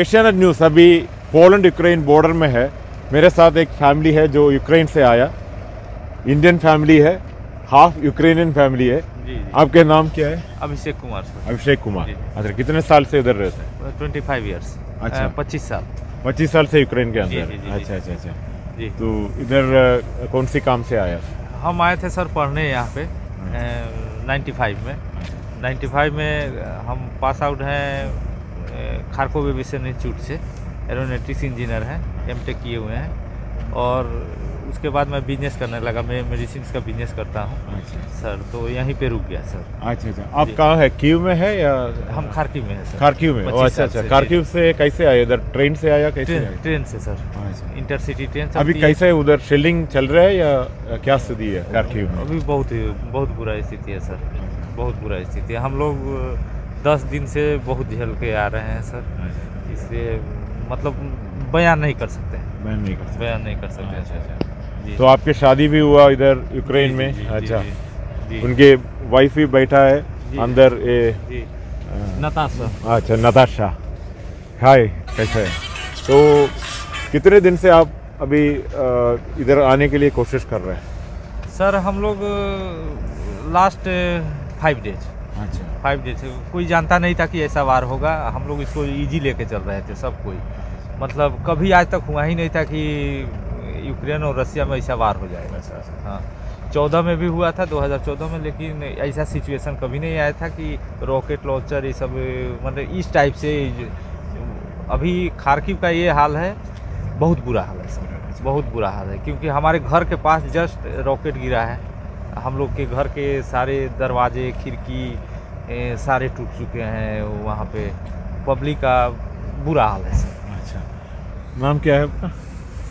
Asianet news अभी Poland Ukraine border में है। मेरे साथ एक फैमिली है जो यूक्रेन से आया। इंडियन फैमिली है हाफ़ यूक्रेनियन फैमिली है। जी जी। आपके नाम क्या है? अभिषेक कुमार सर। अभिषेक कुमार। अच्छा कितने साल से इधर रहते हैं? ट्वेंटी फाइव ईयर्स अच्छा। पच्चीस साल। पच्चीस साल से यूक्रेन के अंदर अच्छा अच्छा अच्छा। जी। तो इधर कौन सी काम से आया? हम आए थे सर पढ़ने यहाँ पे नाइन्टी फाइव में। नाइन्टी फाइव में हम पास आउट हैं खारको विभिषण इंस्टीट्यूट से एरोनेटिक्स इंजीनियर हैं एम टेक किए हुए हैं। और उसके बाद मैं बिज़नेस करने लगा मैं मेडिसिन का बिज़नेस करता हूँ। अच्छा। सर तो यहीं पे रुक गया सर अच्छा अच्छा। आप कहाँ है? कीव में है या हम खारकी में है सर खारकीव में। ओ, 25 अच्छा। अच्छा खारकीव से कैसे आए? इधर ट्रेन से आया कैसे ट्रेन ट्रेन से सर अच्छा। इंटरसिटी ट्रेन से अभी है। कैसे उधर शेलिंग चल रहा है या क्या स्थिति है खारकीव में? अभी बहुत बहुत बुरा स्थिति है सर बहुत बुरा स्थिति है। हम लोग दस दिन से बहुत झेल के आ रहे हैं सर। इसलिए मतलब बयान नहीं कर सकते मैं नहीं कर सकता। बयान नहीं कर सकते अच्छा, अच्छा। तो आपकी शादी भी हुआ इधर यूक्रेन में? जी, अच्छा। जी, जी, उनके वाइफ भी बैठा है अंदर अ, नताशा। अच्छा नताशा। हाय कैसे है? तो कितने दिन से आप अभी इधर आने के लिए कोशिश कर रहे हैं? सर हम लोग लास्ट फाइव डेज़ अच्छा। फाइव डेज़ कोई जानता नहीं था कि ऐसा वार होगा। हम लोग इसको इजी लेके चल रहे थे सब कोई। मतलब कभी आज तक हुआ ही नहीं था कि यूक्रेन और रसिया में ऐसा वार हो जाएगा सर हाँ। चौदह में भी हुआ था 2014 में लेकिन ऐसा सिचुएशन कभी नहीं आया था कि रॉकेट लॉन्चर ये सब मतलब इस टाइप से अभी खारकिव का ये हाल है बहुत बुरा हाल है सर बहुत बुरा हाल है क्योंकि हमारे घर के पास जस्ट रॉकेट गिरा है। हम लोग के घर के सारे दरवाजे खिड़की सारे टूट चुके हैं वहाँ पे पब्लिक का बुरा हाल है सर अच्छा नाम क्या है आपका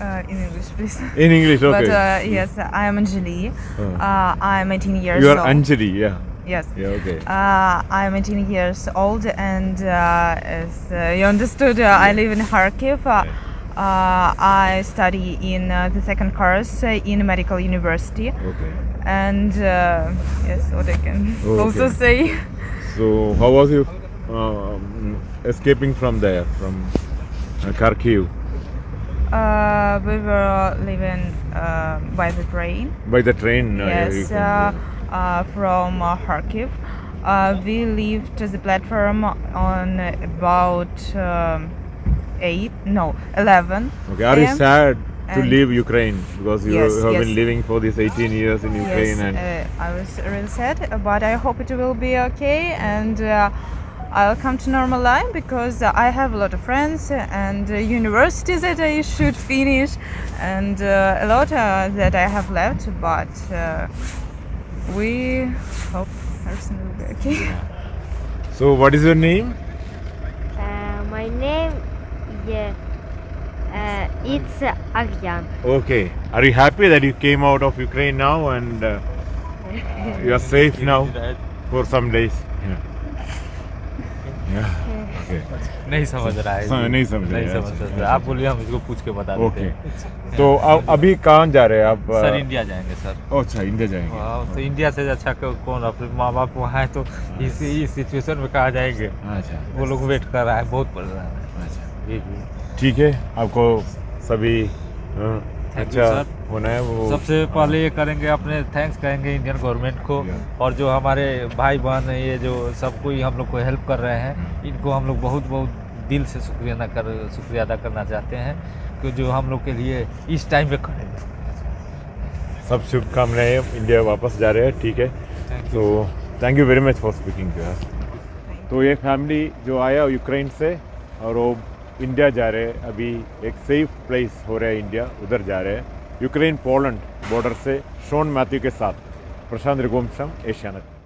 Uh, in English, please. In English But uh, yes, I am Anjali. Oh. Uh, I am 18 years you are old. Anjali yeah Yes. Yeah okay Uh, I am 18 years old, and uh, as uh, you understood, uh, I live in Kharkiv. Uh, uh, I study in uh, the second course uh, in medical university, okay and uh, yes, what I can Oh, also say. So how was you um, escaping from there from uh, Kharkiv Uh, we were living uh, by the train. by the train? uh, yes, uh, uh, from uh, Kharkiv. Uh, we left the platform on about um, 8, no, 11. okay. Are you sad to leave Ukraine because you Yes, have yes. been living for these 18 years in Ukraine Yes, and uh, I was really sad, but I hope it will be okay and uh, I'll come to normal life because I have a lot of friends and uh, universities that I should finish and uh, a lot uh, that I have left, but uh, we hope everything will be okay. so what is your name? It's uh, Aryan. Okay. Are you happy that you came out of Ukraine now and uh, you are safe now for some days? Yeah. Yeah. Okay. नहीं समझ रहा है। हाँ, नहीं समझ नहीं समझ अच्छा, रहा है। अच्छा। आप बोलिए हम इसको पूछ के बता देते हैं। तो अब अभी कहाँ जा रहे हैं आप सर इंडिया जाएँगे सर। अच्छा इंडिया जाएँगे। तो इंडिया से अच्छा कौन अपने माँ बाप वहाँ है तो इस इस सिचुएशन में कहाँ जाएँगे? अच्छा। वो लोग वेट कर रहा है बहुत पड़ रहा है। अच्छा। जी जी। ठीक है आपको सभी हाँ, अच्छा होना है वो सबसे पहले ये करेंगे अपने थैंक्स कहेंगे इंडियन गवर्नमेंट को और जो हमारे भाई बहन हैं, ये जो सब कोई हम लोग को हेल्प कर रहे हैं इनको हम लोग बहुत बहुत दिल से शुक्रिया अदा कर शुक्रिया अदा करना चाहते हैं कि जो हम लोग के लिए इस टाइम पे हैं। सब शुभकामनाएँ इंडिया वापस जा रहे हैं ठीक है? तो thank you very much for speaking to us तो ये फैमिली जो आया यूक्रेन से और वो इंडिया जा रहे हैं। अभी एक सेफ़ प्लेस हो रहा है इंडिया उधर जा रहे हैं। यूक्रेन पोलैंड बॉर्डर से शोन मैथ्यू के साथ प्रशांत रघुवंशम एशियानेट